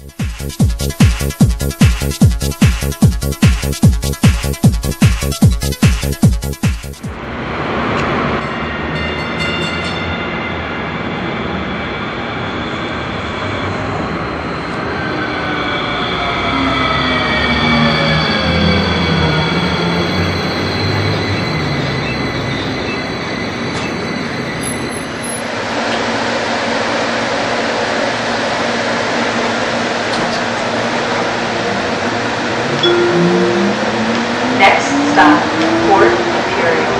Musik South, Port Imperial.